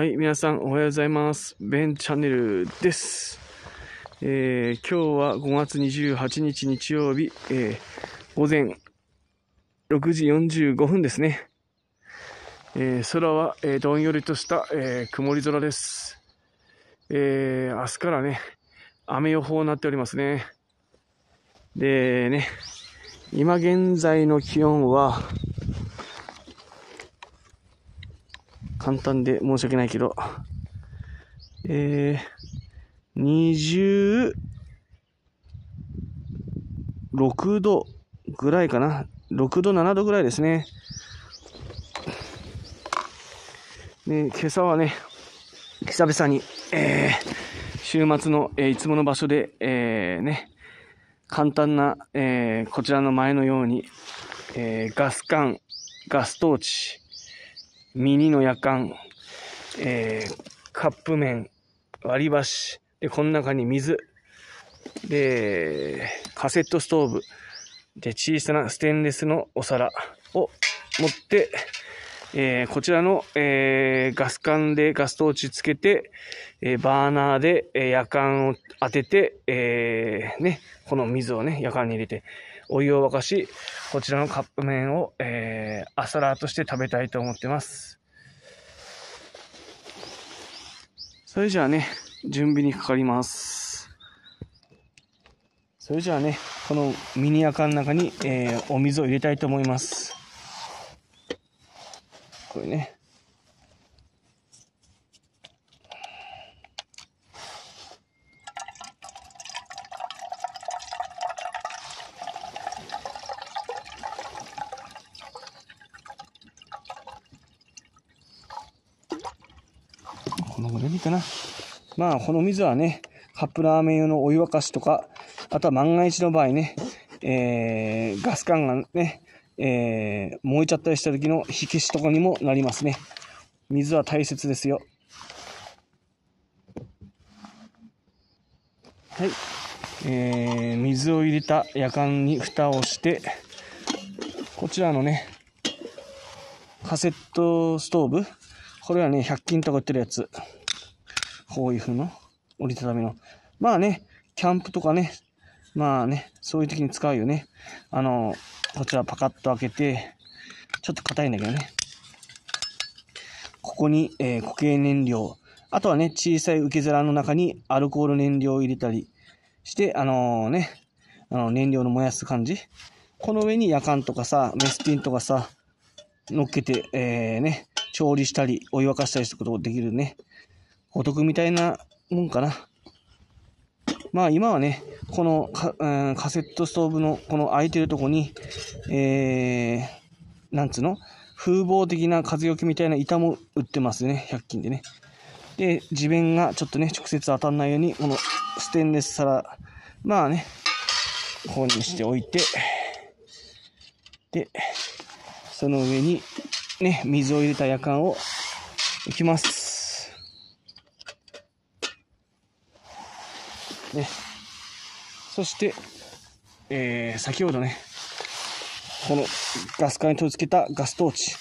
はい、皆さんおはようございます。ベンチャンネルです。えー今日は5月28日日曜日、えー午前6時45分ですね。えー空は、えーどんよりとした、えー曇り空です。えー明日からね、雨予報になっておりますね。でね、今現在の気温は、簡単で申し訳ないけど、えー、26度ぐらいかな。6度、7度ぐらいですね。で、今朝はね、久々に、えー、週末の、えーいつもの場所で、えー、ね、簡単な、えーこちらの前のように、えーガス管、ガストーチ、ミニの夜間、えーカップ麺、割り箸、で、この中に水、で、カセットストーブ、で、小さなステンレスのお皿を持って、えーこちらの、えーガス管でガストーチつけて、えーバーナーで、えー夜間を当てて、えね、この水をね、夜間に入れて、お湯を沸かし、こちらのカップ麺を、えー、朝ラーとして食べたいと思ってます。それじゃあね、準備にかかります。それじゃあね、このミニ夜間の中に、えーお水を入れたいと思います。これね。このぐらいでいいかな。まあ、この水はね、カップラーメン用のお湯沸かしとか、あとは万が一の場合ね、えー、ガス管がね、えー、燃えちゃったりした時の火消しとかにもなりますね。水は大切ですよ。はい。えー、水を入れた夜間に蓋をして、こちらのね、カセットストーブこれはね、100均とか売ってるやつ。こういう風の折りたたみの。まあね、キャンプとかね、まあね、そういう時に使うよね。あの、こちらパカッと開けて、ちょっと硬いんだけどね。ここに、えー固形燃料。あとはね、小さい受け皿の中にアルコール燃料を入れたりして、あのね、あの燃料の燃やす感じ。この上に夜間とかさ、メスティンとかさ、乗っけて、えー、ね、調理したり、お湯沸かしたりすることができるね。お得みたいなもんかな。まあ今はね、このカ,、うんカセットストーブのこの空いてるとこに、えー、なんつうの？風防的な風よけみたいな板も売ってますね、100均でね。で、地面がちょっとね、直接当たんないように、このステンレス皿、まあね、こうにしておいて、で、その上に、ね、水を入れた夜間をいきます。ね。そして、えー、先ほどね、このガス管に取り付けたガストーチ。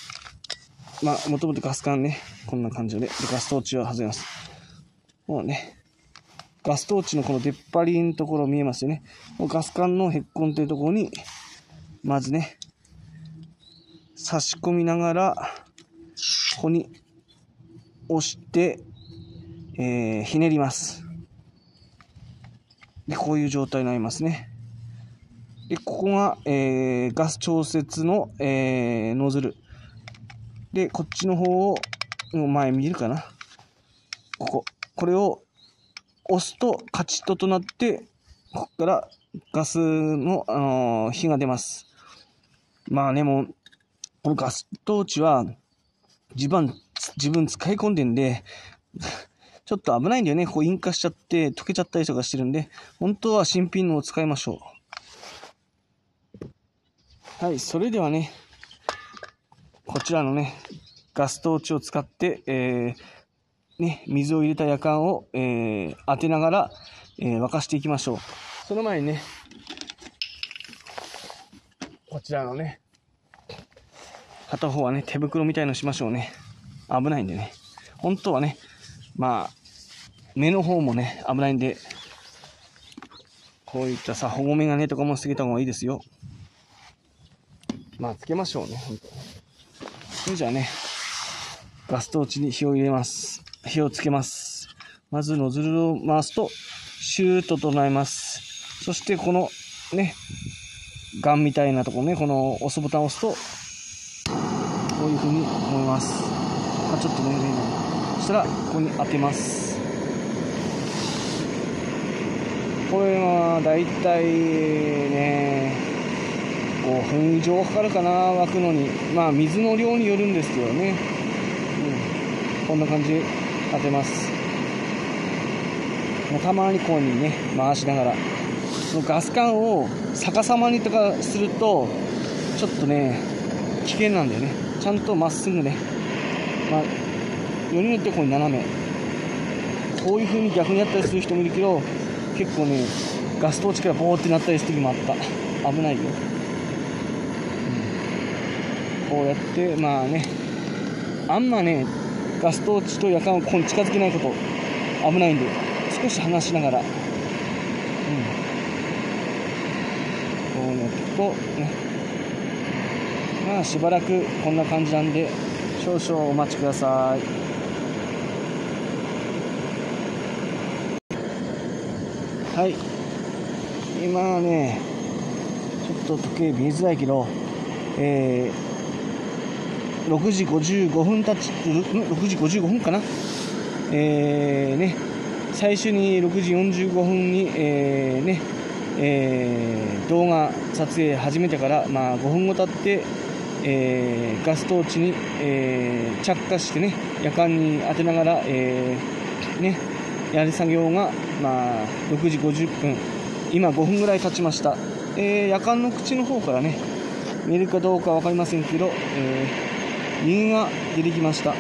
まあ、もともとガス管ね、こんな感じで、ガストーチを外れます。もうね、ガストーチのこの出っ張りのところ見えますよね。このガス管のへっこんでるところに、まずね、差し込みながら、ここに押して、えーひねります。で、こういう状態になりますね。で、ここが、えーガス調節の、えーノズル。で、こっちの方を、もう前見えるかなここ。これを押すとカチッととなって、ここからガスの、あのー火が出ます。まあね、もう、このガストーチは、自分、自分使い込んでんで、ちょっと危ないんだよね。こう引火しちゃって溶けちゃったりとかしてるんで、本当は新品のを使いましょう。はい、それではね、こちらのね、ガストーチを使って、えー、ね、水を入れた夜間を、えー当てながら、えー沸かしていきましょう。その前にね、こちらのね、片方はね、手袋みたいのしましょうね。危ないんでね。本当はね、まあ、目の方もね、危ないんで、こういったさ、保護メガネとかもつけた方がいいですよ。まあ、つけましょうね、本当それじゃあね、ガストーチに火を入れます。火をつけます。まずノズルを回すと、シューッと整えます。そしてこのね、ガンみたいなところね、この押すボタンを押すと、こういう風に思います。まあ、ちょっとね、そしたら、ここに当てます。これはだいたいね、5分以上かかるかな、沸くのに。まあ、水の量によるんですけどね。うん。こんな感じ当てます。もうたまにこうにね、回しながら。そのガス管を逆さまにとかすると、ちょっとね、危険なんだよね。ちゃんとまっすぐね。まあ、よりによってこう斜め。こういう風に逆にやったりする人もいるけど、結構ね、ガストーチからボーってなったりする時もあった。危ないよ。うん、こうやって、まあね、あんまね、ガストーチと夜間をここに近づけないこと危ないんで、少し離しながら、うん、こうやってと、ね、まあしばらくこんな感じなんで少々お待ちください。はい。今はねちょっと時計見えづらいけどえー、6時55分たち6時55分かな？えーね最初に6時45分に、えーねえー、動画撮影始めてから、まあ、5分後経って、えー、ガストーチに、えー、着火してね夜間に当てながら、え、ね、やる作業が、まあ、6時50分。今5分ぐらい経ちました、えー夜間の口の方からね見えるかどうか分かりませんけど、えー、が出てきました。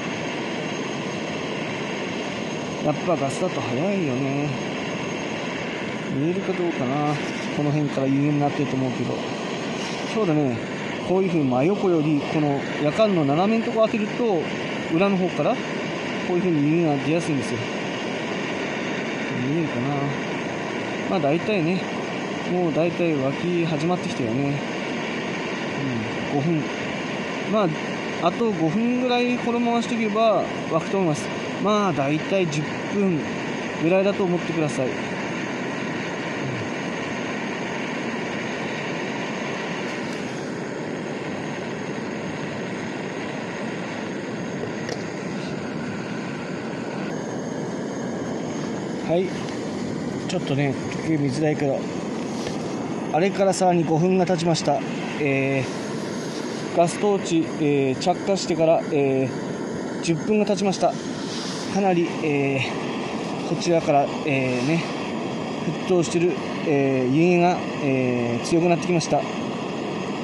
やっぱガスだと早いよね。見えるかどうかな。この辺から有名になってると思うけど。そうだね。こういうふうに真横よりこの夜間の斜めのとこ当てると裏の方からこういうふうに湯が出やすいんですよ。見えるかな。まあ大体ねもう大体湧き始まってきたよね。うん5分。まああと5分ぐらいこのまましておけば湧くと思います。まあ大体10分ぐらいだと思ってください。はい。ちょっとね時計見づらいけどあれからさらに5分が経ちました、えー、ガストーチ、えー、着火してから、えー、10分が経ちました。かなり、えこちらから、えね沸騰してる、え湯気が、え強くなってきました。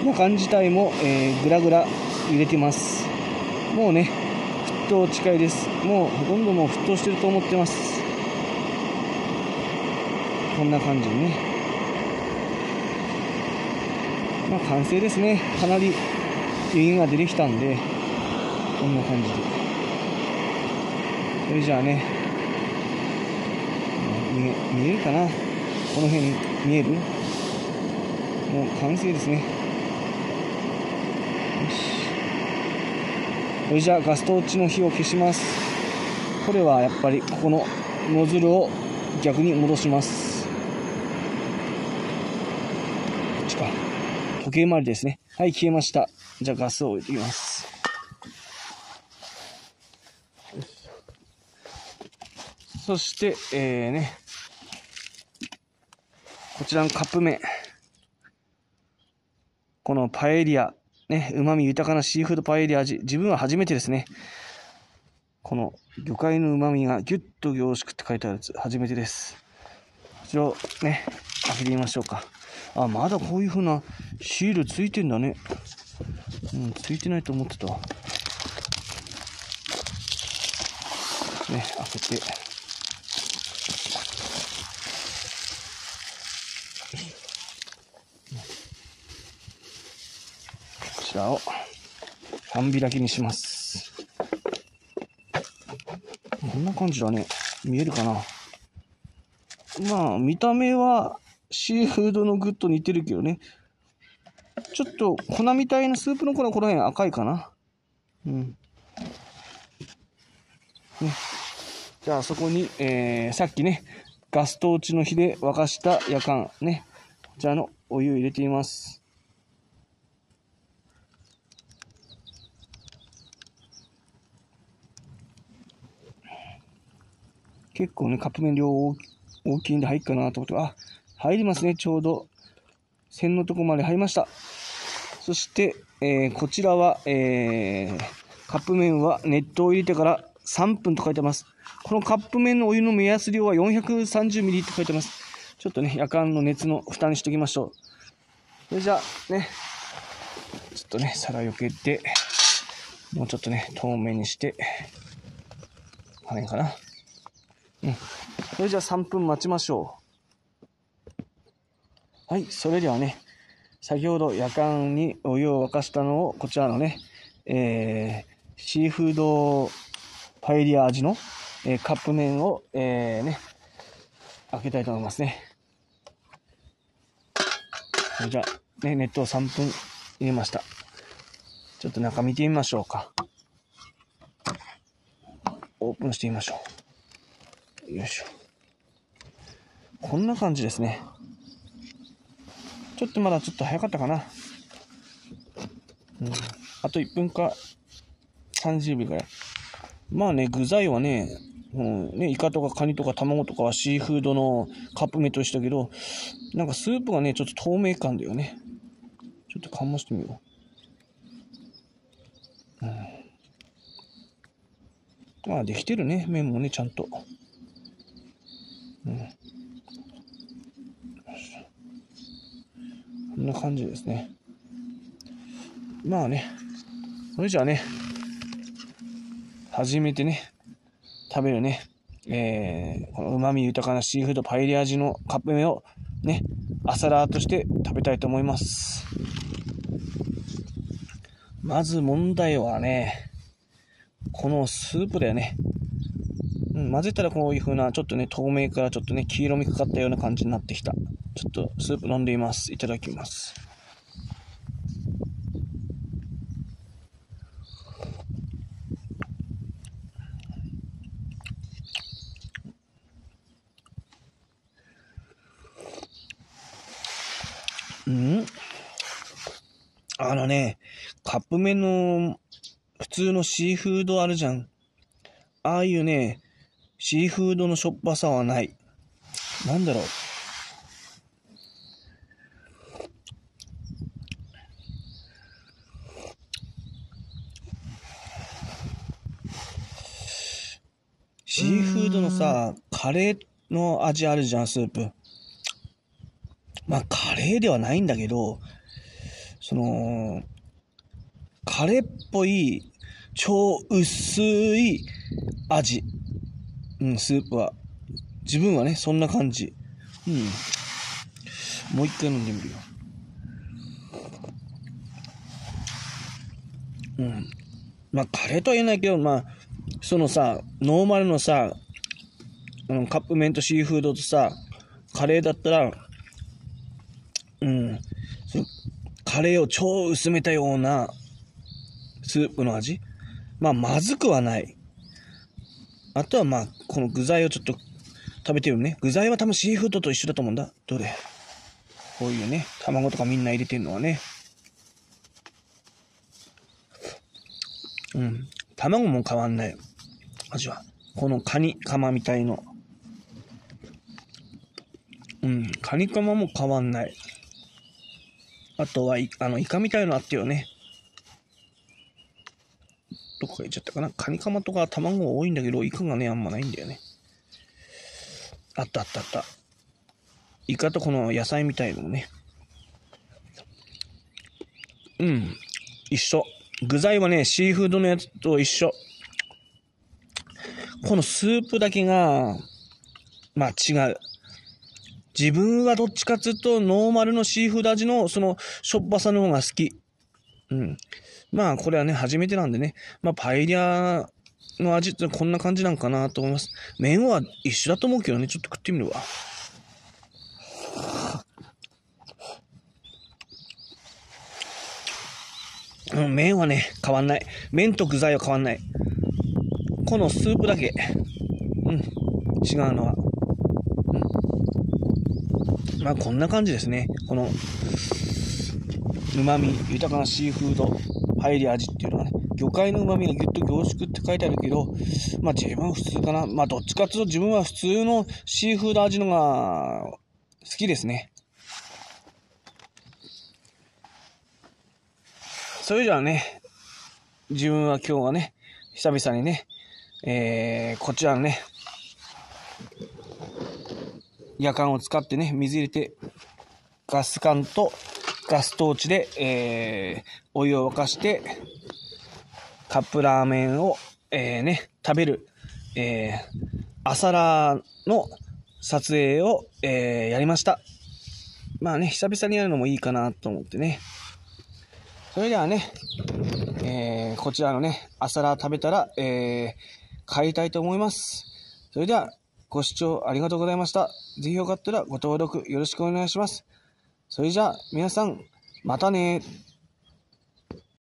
夜間自体も、えぐらぐら揺れてます。もうね沸騰近いです。もうほとんどもう沸騰してると思ってます。こんな感じにね。まあ完成ですね。かなり湯気が出てきたんでこんな感じで。それじゃあね見見えるかな？この辺見える？もう完成ですね。よし。それじゃあガストーチの火を消します。これはやっぱりここのノズルを逆に戻します。時計回りですね。はい、消えました。じゃあガスを置いていきます。そして、えー、ね、こちらのカップ麺。このパエリア、ね、旨味豊かなシーフードパエリア味。自分は初めてですね。この魚介の旨味がギュッと凝縮って書いてあるやつ、初めてです。こちらをね、開けてみましょうか。あ、まだこういう風なシールついてんだね。うん、ついてないと思ってた。ね、開けて。こちらを半開きにします。こんな感じだね。見えるかな。まあ、見た目はシーフードの具と似てるけどね。ちょっと粉みたいなスープの粉この辺赤いかな。うん。ね。じゃあそこに、えー、さっきね、ガストーチの火で沸かした夜間ね、こちらのお湯入れています。結構ね、カップ麺量大きいんで入っかなと思って、あ、入りますね、ちょうど。線のとこまで入りました。そして、えー、こちらは、えー、カップ麺は熱湯を入れてから3分と書いてます。このカップ麺のお湯の目安量は430ミリって書いてます。ちょっとね、夜間の熱の蓋にしておきましょう。それじゃあ、ね、ちょっとね、皿よけて、もうちょっとね、透明にして、あれかな。うん。それじゃあ3分待ちましょう。はい、それではね、先ほど夜間にお湯を沸かしたのを、こちらのね、えー、シーフードパエリア味の、えー、カップ麺を、えー、ね、開けたいと思いますね。それじゃあ、ね、熱湯3分入れました。ちょっと中見てみましょうか。オープンしてみましょう。よいしょ。こんな感じですね。ちょっとまだちょっと早かったかな。うん。あと1分か30秒ぐらい。まあね、具材はね、うん、ね、イカとかカニとか卵とかはシーフードのカップ麺としたけど、なんかスープがね、ちょっと透明感だよね。ちょっとかましてみよう。うん。まあ、できてるね、麺もね、ちゃんと。うん。こんな感じですね。まあね、それじゃあね、初めてね、食べるね、えー、この旨味豊かなシーフードパエリア味のカップ麺をね、朝ラーとして食べたいと思います。まず問題はね、このスープだよね。うん、混ぜたらこういう風な、ちょっとね、透明からちょっとね、黄色みかかったような感じになってきた。ちょっとスープ飲んでいます。いただきます。うん？あのね、カップ麺の普通のシーフードあるじゃん。ああいうね、シーフードのしょっぱさはない。なんだろう。シーフードのさ、カレーの味あるじゃん、スープ。まあ、カレーではないんだけど、その、カレーっぽい、超薄い味。うん、スープは。自分はね、そんな感じ。うん。もう一回飲んでみるよ。うん。まあ、カレーとは言えないけど、まあ、そのさ、ノーマルのさ、あのカップ麺とシーフードとさ、カレーだったら、うん、そのカレーを超薄めたようなスープの味？まあ、まずくはない。あとはまあ、この具材をちょっと食べてるね。具材は多分シーフードと一緒だと思うんだ。どれ？こういうね、卵とかみんな入れてるのはね。うん。卵も変わんない。味は。このカニカマみたいの。うん。カニカマも変わんない。あとは、あの、イカみたいのあったよね。こか行っちゃったかな？カニカマとか卵多いんだけど、イカがね、あんまないんだよね。あったあったあった。イカとこの野菜みたいのもね。うん。一緒。具材はね、シーフードのやつと一緒。このスープだけが、まあ違う。自分はどっちかっていうと、ノーマルのシーフード味の、その、しょっぱさの方が好き。うん。まあ、これはね、初めてなんでね、まあ、パエリアの味ってこんな感じなんかなと思います。麺は一緒だと思うけどね、ちょっと食ってみるわ。うん、麺はね、変わんない。麺と具材は変わんない。このスープだけ、うん、違うのは。うん。まあ、こんな感じですね。この、旨味豊かなシーフード入り味っていうのはね、魚介の旨味がぎゅっと凝縮って書いてあるけど、まあ自分は普通かな。まあどっちかっていうと自分は普通のシーフード味のが好きですね。それじゃあね、自分は今日はね、久々にね、えー、こちらのね、夜間を使ってね、水入れて、ガス管とガストーチで、えー、お湯を沸かして、カップラーメンを、えー、ね、食べる、えー、朝ラーの撮影を、えー、やりました。まあね、久々にやるのもいいかなと思ってね。それではね、えー、こちらのね、朝ラー食べたら、えー、帰りたいと思います。それでは、ご視聴ありがとうございました。ぜひよかったらご登録よろしくお願いします。それじゃあ、皆さん、またね